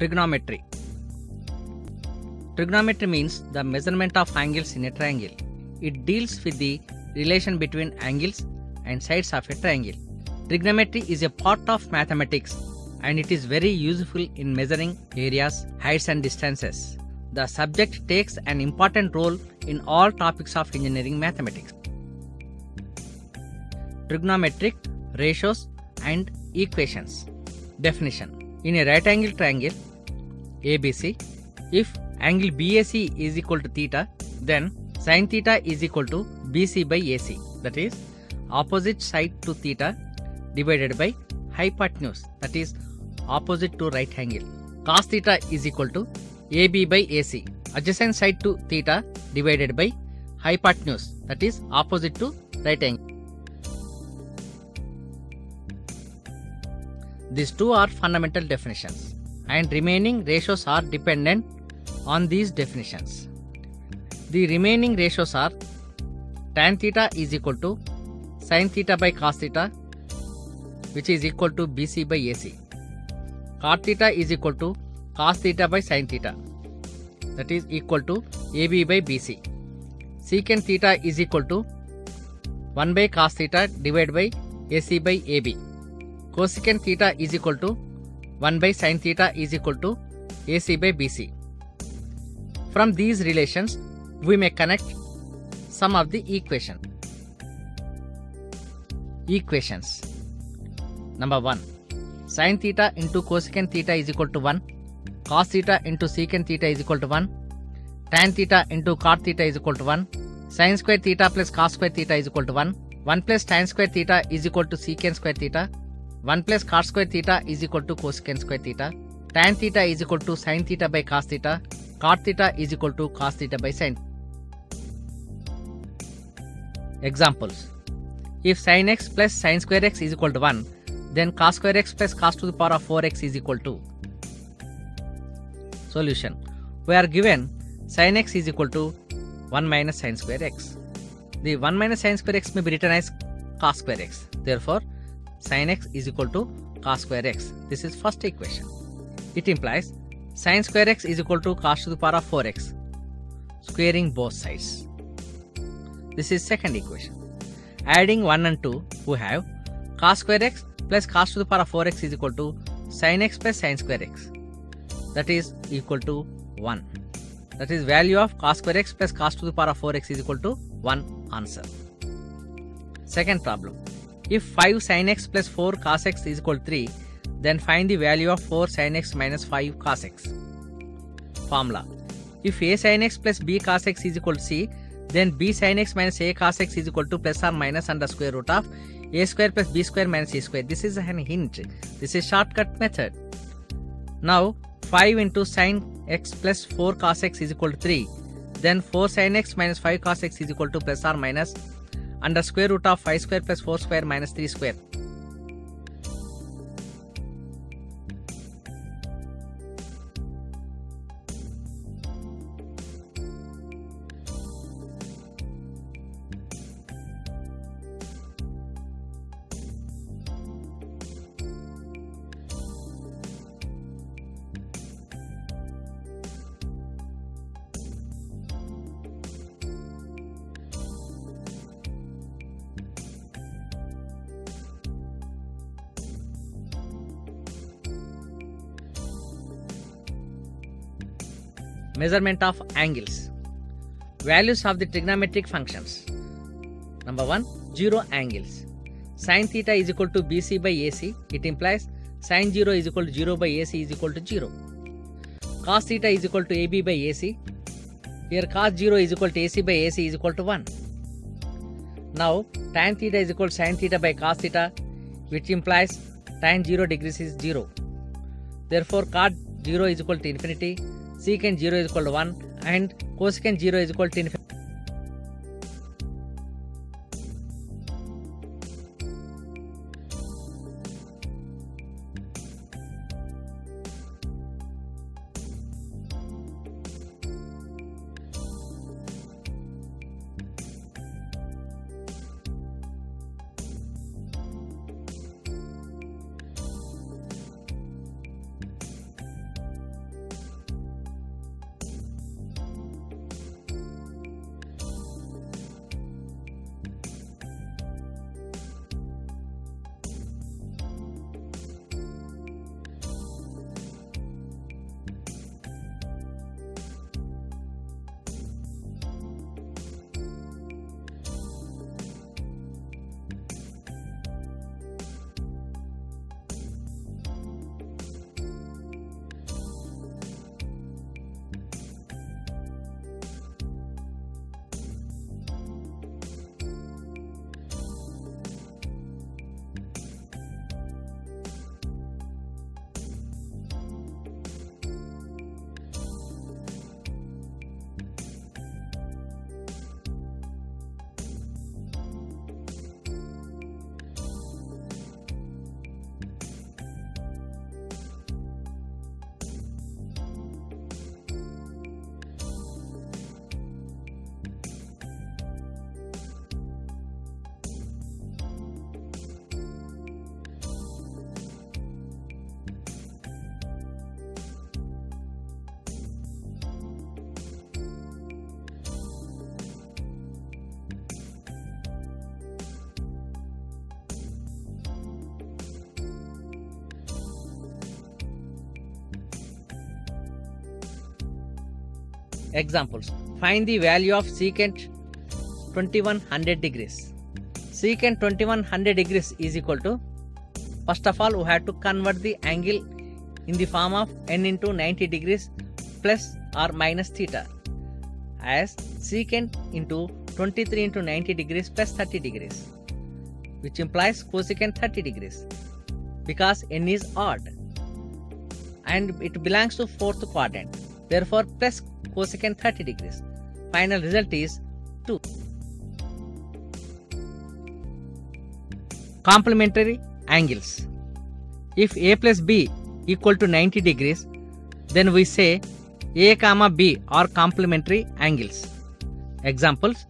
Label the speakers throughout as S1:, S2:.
S1: Trigonometry. Trigonometry means the measurement of angles in a triangle. It deals with the relation between angles and sides of a triangle. Trigonometry is a part of mathematics and it is very useful in measuring areas, heights, and distances. The subject takes an important role in all topics of engineering mathematics. Trigonometric ratios and equations. Definition In a right angle triangle ABC, if angle BAC is equal to theta, then sin theta is equal to BC by AC, that is, opposite side to theta divided by hypotenuse, that is, opposite to right angle. Cos theta is equal to AB by AC, adjacent side to theta divided by hypotenuse, that is, opposite to right angle. These two are fundamental definitions, and remaining ratios are dependent on these definitions. The remaining ratios are tan theta is equal to sin theta by cos theta, which is equal to BC by AC. Cot theta is equal to cos theta by sin theta, that is equal to AB by BC. Secant theta is equal to 1 by cos theta divided by AC by AB. Cosecant theta is equal to 1 by sin theta is equal to AC by BC. From these relations, we may connect some of the equation. Equations. Number 1. Sin theta into cosecant theta is equal to 1. Cos theta into secant theta is equal to 1. Tan theta into cot theta is equal to 1. Sin square theta plus cos square theta is equal to 1. 1 plus tan square theta is equal to secant square theta. 1 plus cos square theta is equal to cosecant square theta. Tan theta is equal to sin theta by cos theta. Cot theta is equal to cos theta by sin. Examples. If sin x plus sin square x is equal to 1, then cos square x plus cos to the power of 4x is equal to. Solution. We are given sin x is equal to 1 minus sin square x. The 1 minus sin square x may be written as cos square x. Therefore, sin x is equal to cos square x. This is first equation. It implies sin square x is equal to cos to the power of 4x, squaring both sides. This is second equation. Adding 1 and 2, we have cos square x plus cos to the power of 4x is equal to sin x plus sin square x. That is equal to 1. That is value of cos square x plus cos to the power of 4x is equal to 1 answer. Second problem. If 5 sin x plus 4 cos x is equal to 3, then find the value of 4 sin x minus 5 cos x. Formula. If a sin x plus b cos x is equal to c, then b sin x minus a cos x is equal to plus or minus under square root of a square plus b square minus c square. This is an hint. This is shortcut method. Now 5 into sin x plus 4 cos x is equal to 3. Then 4 sin x minus 5 cos x is equal to plus or minus under square root of 5 square plus 4 square minus 3 square. Measurement of angles. Values of the trigonometric functions. Number 1. Zero angles. Sin theta is equal to BC by AC. It implies sin 0 is equal to 0 by AC is equal to 0. Cos theta is equal to AB by AC. Here cos 0 is equal to AC by AC is equal to 1. Now tan theta is equal to sin theta by cos theta which implies tan 0 degrees is 0. Therefore cot 0 is equal to infinity secant 0 is equal to 1 and cosecant 0 is equal to infinity. Examples Find the value of secant 2100 degrees. Secant 2100 degrees is equal to first of all we have to convert the angle in the form of n into 90 degrees plus or minus theta as secant into 23 into 90 degrees plus 30 degrees which implies cosecant 30 degrees because n is odd and it belongs to fourth quadrant therefore plus cosecant 30 degrees. Final result is 2 complementary angles. If a plus b equal to 90 degrees then we say a comma b are complementary angles. Examples.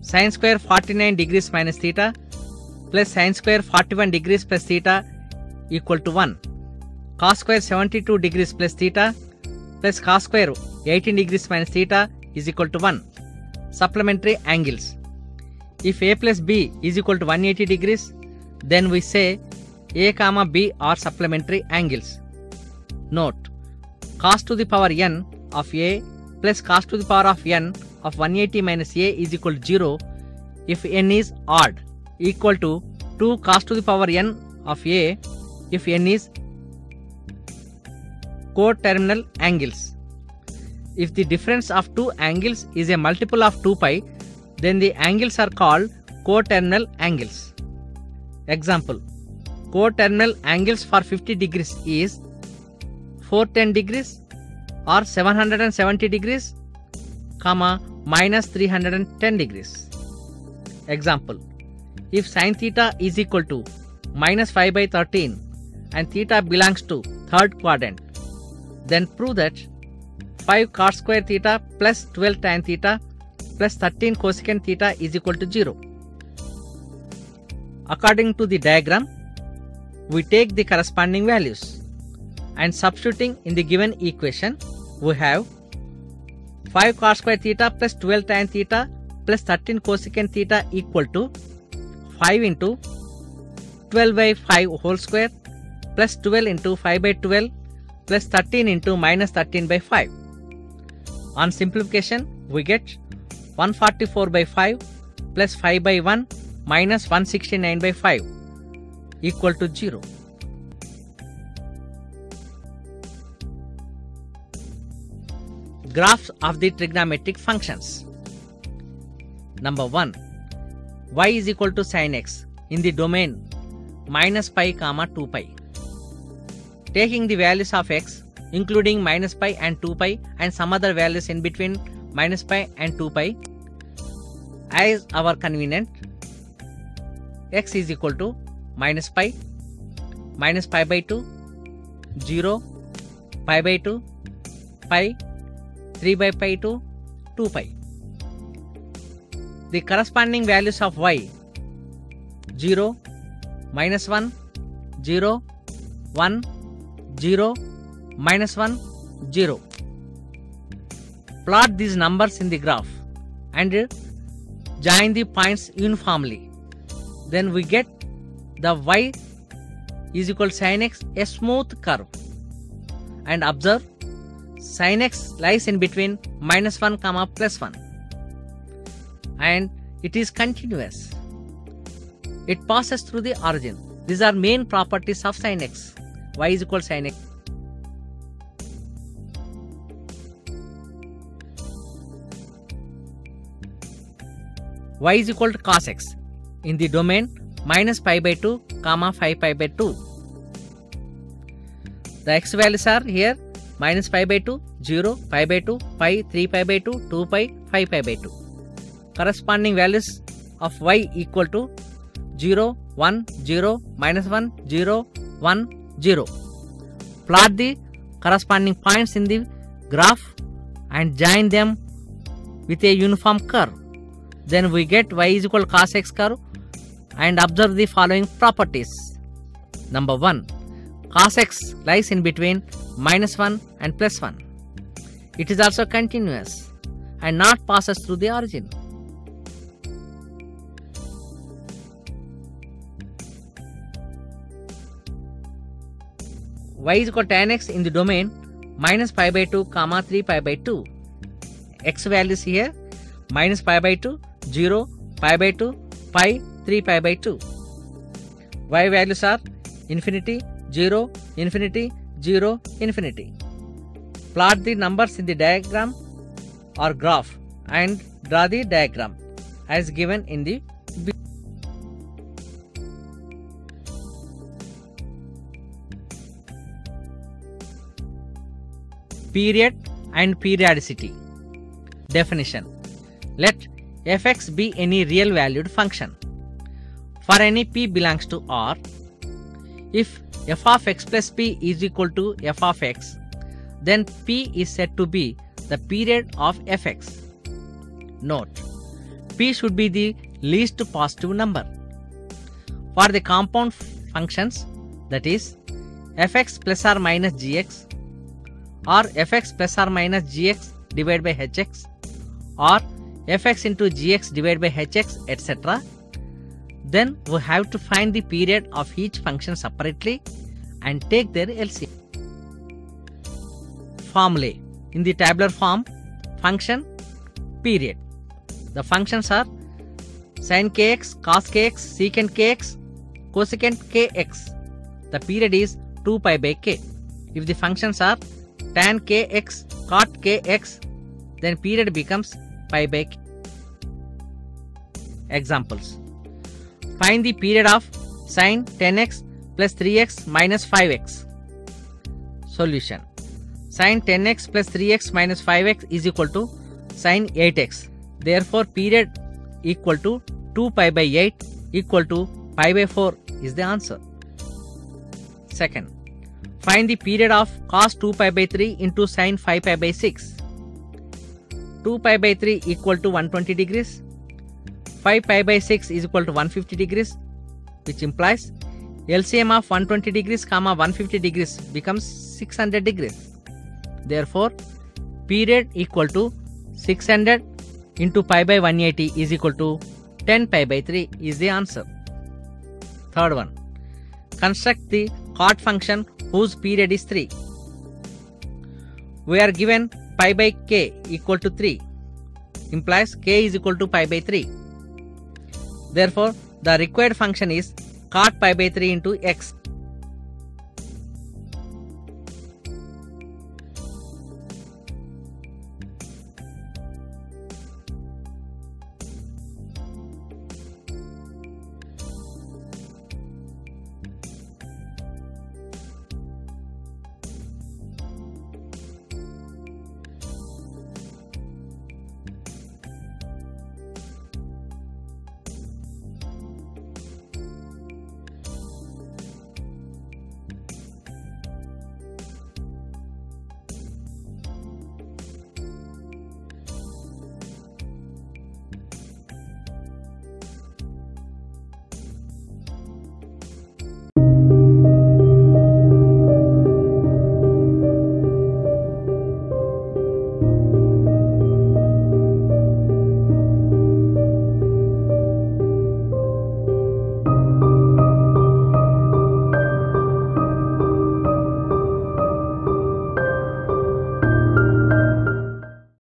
S1: Sine square 49 degrees minus theta plus sine square 41 degrees plus theta equal to 1 cos square 72 degrees plus theta plus cos square 18 degrees minus theta is equal to 1 supplementary angles. If a plus b is equal to 180 degrees then we say a comma b are supplementary angles. Note cos to the power n of a plus cos to the power of n of 180 minus a is equal to 0 if n is odd equal to 2 cos to the power n of a if n is coterminal angles. If the difference of two angles is a multiple of 2 pi, then the angles are called coterminal angles. Example Coterminal angles for 50 degrees is 410 degrees or 770 degrees, comma minus 310 degrees. Example If sin theta is equal to minus 5 by 13 and theta belongs to third quadrant, then prove that 5 cos square theta plus 12 tan theta plus 13 cosecant theta is equal to 0. According to the diagram, we take the corresponding values and substituting in the given equation, we have 5 cos square theta plus 12 tan theta plus 13 cosecant theta equal to 5 into 12 by 5 whole square plus 12 into 5 by 12 plus 13 into minus 13 by 5. On simplification, we get 144 by 5 plus 5 by 1 minus 169 by 5 equal to 0. Graphs of the trigonometric functions. Number 1. y is equal to sin x in the domain minus pi comma 2 pi. Taking the values of x including minus pi and 2 pi and some other values in between minus pi and 2 pi as our convenient. x is equal to minus pi minus pi by 2 0 pi by 2 pi 3 by pi to 2 pi. The corresponding values of y 0 minus 1 0 1 0 minus 1 0 plot these numbers in the graph and join the points uniformly. Then we get the y is equal to sin x a smooth curve. And observe sin x lies in between minus 1 comma plus 1 and it is continuous. It passes through the origin. These are main properties of sin x y is equal sin x. Y is equal to cos x in the domain minus pi by 2 comma 5 pi by 2 the x values are here minus pi by 2 0 pi by 2 pi 3 pi by 2 2 pi 5 pi by 2 corresponding values of y equal to 0 1 0 minus 1 0 1 0 plot the corresponding points in the graph and join them with a uniform curve then we get y is equal cos x curve and observe the following properties. Number 1. Cos x lies in between minus 1 and plus 1. It is also continuous and not passes through the origin. Y is equal to tan x in the domain minus pi by 2 comma 3 pi by 2. x values here minus pi by 2, 0, pi by 2, pi, 3 pi by 2. y values are infinity, 0, infinity, 0, infinity. Plot the numbers in the diagram or graph and draw the diagram as given in the B. Period and periodicity. Definition Let fx be any real valued function. For any p belongs to R, if f of x plus p is equal to f of x, then p is said to be the period of fx. Note, p should be the least positive number. For the compound functions, that is fx plus or minus gx or fx plus or minus gx divided by hx or fx into gx divided by hx etc then we have to find the period of each function separately and take their LCM. Formulae in the tabular form function period. The functions are sin kx cos kx secant kx cosecant kx. The period is 2 pi by k. If the functions are tan kx cot kx then period becomes pi by k. Examples. Find the period of sin 10x plus 3x minus 5x solution. Sin 10x plus 3x minus 5x is equal to sin 8x therefore period equal to 2 pi by 8 equal to pi by 4 is the answer. Second find the period of cos 2 pi by 3 into sin 5 pi by 6 2 pi by 3 equal to 120 degrees 5 pi by 6 is equal to 150 degrees which implies LCM of 120 degrees comma 150 degrees becomes 600 degrees. Therefore, period equal to 600 into pi by 180 is equal to 10 pi by 3 is the answer. Third one. Construct the cot function whose period is 3. We are given pi by k equal to 3 implies k is equal to pi by 3. Therefore, the required function is cot pi by 3 into x.